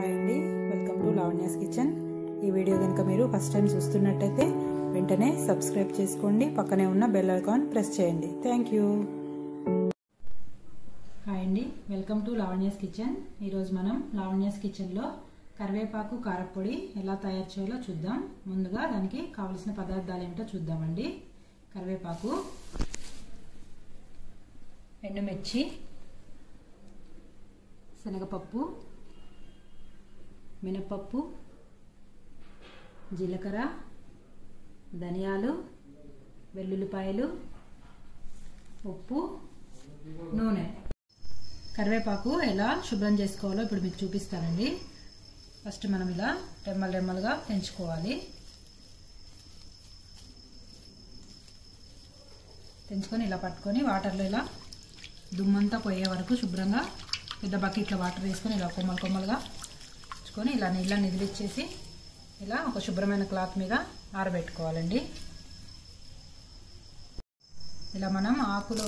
Hi అండి welcome to Lavanya's kitchen. ఈ video కనుక మీరు ఫస్ట్ టైం చూస్తున్నట్టయితే వెంటనే సబ్స్క్రైబ్ చేసుకోండి పక్కనే ఉన్న బెల్ ఐకాన్ ప్రెస్ చేయండి. Thank you. హాయ్ అండి వెల్కమ్ టు లావణ్యాస్ కిచెన్. ఈరోజు మనం లావణ్యాస్ కిచెన్లో కరివేపాకు కారపొడి ఎలా తయారు చేయాలో చూద్దాం. ముందుగా దానికి కావలసిన పదార్థాలు ఏమిటో చూద్దామండి. కరివేపాకు ఎండుమిర్చి శనగపప్పు మినపప్పు జీలకర్ర ధనియాలు వెల్లుల్లిపాయలు ఉప్పు నూనె. కరివేపాకు ఎలా శుభ్రం చేసుకోవాలో ఇప్పుడు మీకు చూపిస్తానండి. ఫస్ట్ మనం ఇలా రెమ్మలు రెమ్మలుగా తెంచుకోవాలి. తెంచుకొని ఇలా పట్టుకొని వాటర్లో ఇలా దుమ్మంతా పోయే వరకు శుభ్రంగా పెద్ద బకెట్లో వాటర్ వేసుకొని ఇలా కొమ్మలు కొమ్మలుగా తెచ్చుకొని ఇలా నీళ్ళని నిదిలిచ్చేసి ఇలా ఒక శుభ్రమైన క్లాత్ మీద ఆరబెట్టుకోవాలండి. ఇలా మనం ఆకులు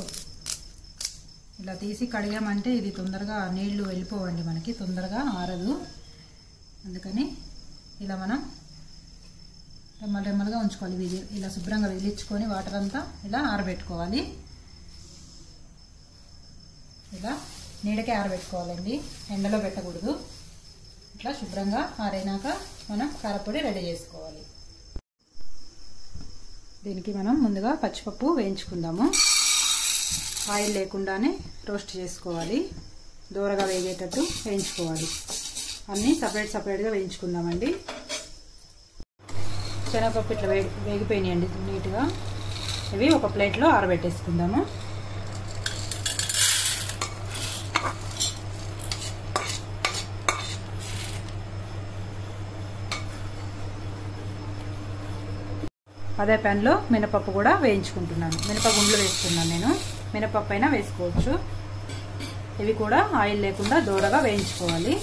ఇలా తీసి కడిగామంటే ఇది తొందరగా నీళ్ళు వెళ్ళిపోవండి మనకి తొందరగా ఆరదు. అందుకని ఇలా మనం రెమ్మలు రెమ్మలుగా ఉంచుకోవాలి. ఇది ఇలా శుభ్రంగా విదిలించుకొని వాటర్ అంతా ఇలా ఆరబెట్టుకోవాలి. ఇలా నీడకే ఆరబెట్టుకోవాలండి. ఎండలో పెట్టకూడదు. ఇట్లా శుభ్రంగా ఆరైనాక మనం కారపొడి రెడీ చేసుకోవాలి. దీనికి మనం ముందుగా పచ్చిపప్పు వేయించుకుందాము. ఆయిల్ లేకుండానే రోస్ట్ చేసుకోవాలి. దూరగా వేగేటట్టు వేయించుకోవాలి. అన్నీ సపరేట్ సపరేట్గా వేయించుకుందామండి. శనగపప్పు ఇట్లా వేగి వేగిపోయినాయండి నీట్గా. ఇవి ఒక ప్లేట్లో ఆరబెట్టేసుకుందాము. అదే ప్యాన్లో మినపప్పు కూడా వేయించుకుంటున్నాను. మినపగుండ్లు వేసుకున్నాను నేను. మినపప్పు అయినా వేసుకోవచ్చు. ఇవి కూడా ఆయిల్ లేకుండా దూరగా వేయించుకోవాలి.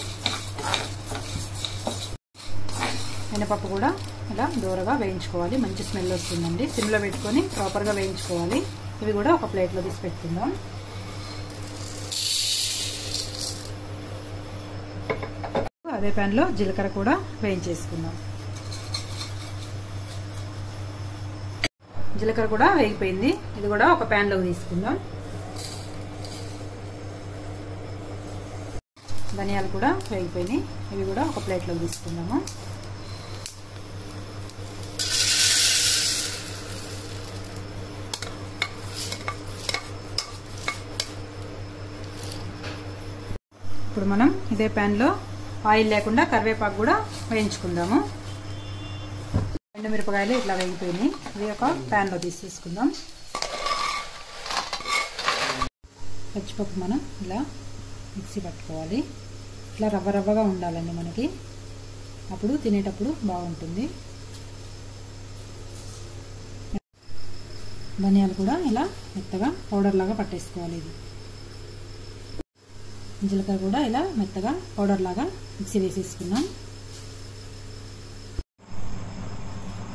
మినపప్పు కూడా ఇలా దూరగా వేయించుకోవాలి. మంచి స్మెల్ వస్తుందండి. సిమ్లో పెట్టుకొని ప్రాపర్గా వేయించుకోవాలి. ఇవి కూడా ఒక ప్లేట్లో తీసి పెట్టుకుందాం. అదే ప్యాన్లో జీలకర్ర కూడా వేయించేసుకుందాం. జీలకర్ర కూడా వేగిపోయింది. ఇది కూడా ఒక ప్యాన్లోకి తీసుకుందాం. ధనియాలు కూడా వేగిపోయినాయి. ఇవి కూడా ఒక ప్లేట్లోకి తీసుకుందాము. ఇప్పుడు మనం ఇదే ప్యాన్లో ఆయిల్ లేకుండా కరివేపాకు కూడా వేయించుకుందాము. మిరపకాయలు ఇట్లా వేగిపోయినాయి. ఇవి ఒక ప్యాన్లో తీసేసుకుందాం. పచ్చిపప్పు మనం ఇలా మిక్సీ పట్టుకోవాలి. ఇట్లా రవ్వ రవ్వగా ఉండాలండి మనకి. అప్పుడు తినేటప్పుడు బాగుంటుంది. ధనియాలు కూడా ఇలా మెత్తగా పౌడర్ లాగా పట్టేసుకోవాలి ఇది. జీలకర్ర కూడా ఇలా మెత్తగా పౌడర్ లాగా మిక్సీ వేసేసుకున్నాం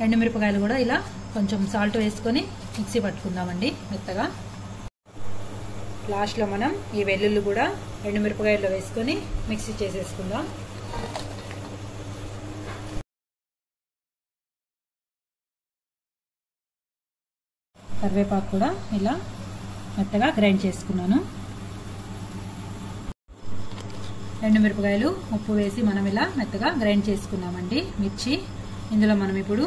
ఎండుమిరపకాయలు కూడా ఇలా కొంచెం సాల్ట్ వేసుకొని మిక్సీ పట్టుకుందామండి మెత్తగా. లాస్ట్లో మనం ఈ వెల్లుల్లి కూడా ఎండుమిరపకాయల్లో వేసుకొని మిక్సీ చేసేసుకుందాం. కరివేపాకు కూడా ఇలా మెత్తగా గ్రైండ్ చేసుకున్నాను. ఎండుమిరపకాయలు ఉప్పు వేసి మనం ఇలా మెత్తగా గ్రైండ్ చేసుకున్నామండి మిర్చి. ఇందులో మనం ఇప్పుడు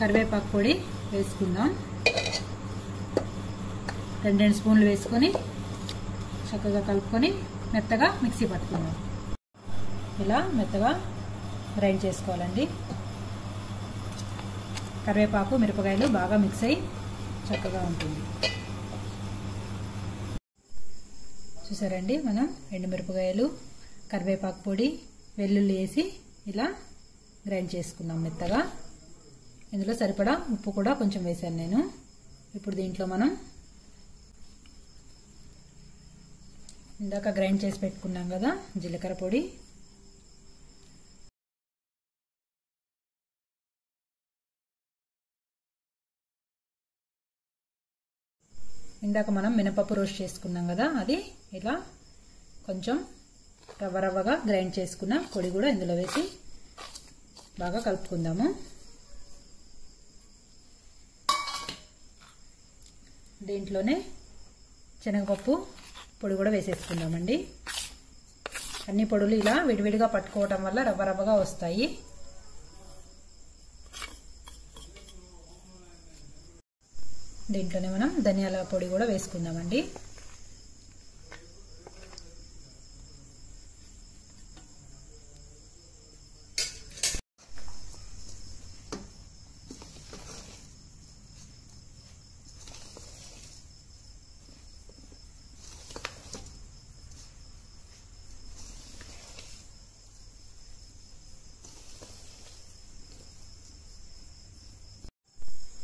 కరివేపాకు పొడి వేసుకుందాం. రెండు రెండు స్పూన్లు వేసుకొని చక్కగా కలుపుకొని మెత్తగా మిక్సీ పట్టుకుందాం. ఇలా మెత్తగా గ్రైండ్ చేసుకోవాలండి. కరివేపాకు మిరపకాయలు బాగా మిక్స్ అయ్యి చక్కగా ఉంటుంది. చూసారండి మనం? ఎండుమిరపకాయలు కరివేపాకు పొడి వెల్లుల్లి వేసి ఇలా గ్రైండ్ చేసుకున్నాం మెత్తగా. ఇందులో సరిపడా ఉప్పు కూడా కొంచెం వేశాను నేను. ఇప్పుడు దీంట్లో మనం ఇందాక గ్రైండ్ చేసి పెట్టుకున్నాం కదా జీలకర్ర పొడి. ఇందాక మనం మినపప్పు రోస్ట్ చేసుకున్నాం కదా అది ఇలా కొంచెం రవ్వ రవ్వగా గ్రైండ్ చేసుకున్న పొడి కూడా ఇందులో వేసి బాగా కలుపుకుందాము. దీంట్లోనే శనగపప్పు పొడి కూడా వేసేసుకుందామండి. అన్ని పొడులు ఇలా విడివిడిగా పట్టుకోవటం వల్ల రవ్వ రవ్వగా వస్తాయి. దీంట్లోనే మనం ధనియాల పొడి కూడా వేసుకుందామండి.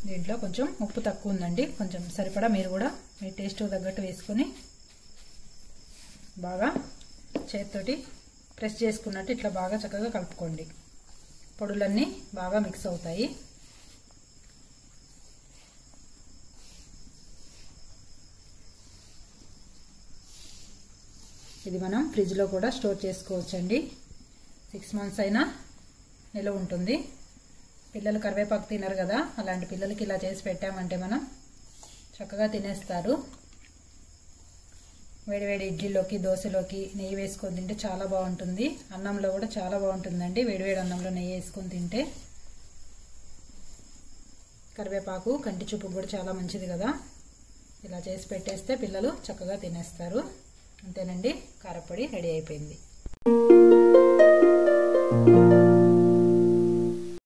దీంట్లో కొంచెం ఉప్పు తక్కువ ఉందండి. కొంచెం సరిపడా మీరు కూడా మీ టేస్ట్ తగ్గట్టు వేసుకొని బాగా చేతితోటి ప్రెస్ చేసుకున్నట్టు ఇట్లా బాగా చక్కగా కలుపుకోండి. పొడులన్నీ బాగా మిక్స్ అవుతాయి. ఇది మనం ఫ్రిడ్జ్లో కూడా స్టోర్ చేసుకోవచ్చండి. సిక్స్ మంత్స్ అయినా నిలవ ఉంటుంది. పిల్లలు కరివేపాకు తినరు కదా అలాంటి పిల్లలకి ఇలా చేసి పెట్టామంటే మనం చక్కగా తినేస్తారు. వేడివేడి ఇడ్లీలోకి దోశలోకి నెయ్యి వేసుకొని తింటే చాలా బాగుంటుంది. అన్నంలో కూడా చాలా బాగుంటుందండి వేడివేడి అన్నంలో నెయ్యి వేసుకొని తింటే. కరివేపాకు కంటి చూపు కూడా చాలా మంచిది కదా. ఇలా చేసి పెట్టేస్తే పిల్లలు చక్కగా తినేస్తారు. అంతేనండి కారపొడి రెడీ అయిపోయింది.